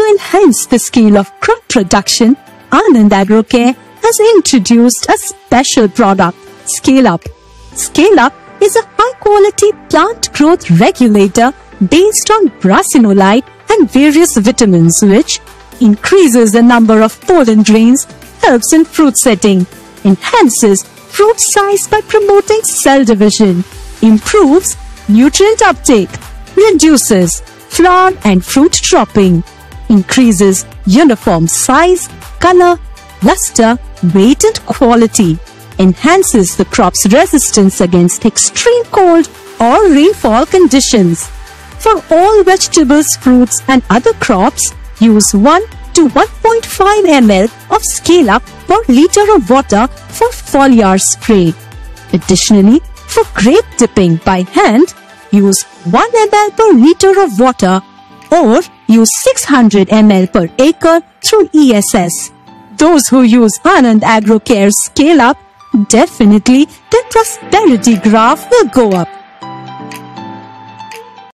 To enhance the scale of crop production, Anand Agrocare has introduced a special product, Scale Up. Scale Up is a high quality plant growth regulator based on brassinolide and various vitamins which increases the number of pollen grains, helps in fruit setting, enhances fruit size by promoting cell division, improves nutrient uptake, reduces flower and fruit dropping, increases uniform size, color, luster, weight and quality, enhances the crop's resistance against extreme cold or rainfall conditions. For all vegetables, fruits and other crops, use 1 to 1.5 ml of scale up per liter of water for foliar spray. Additionally, for grape dipping by hand, use 1 ml per liter of water or use 600 ml per acre through ESS. Those who use Anand Agrocare Scale Up, definitely their prosperity graph will go up.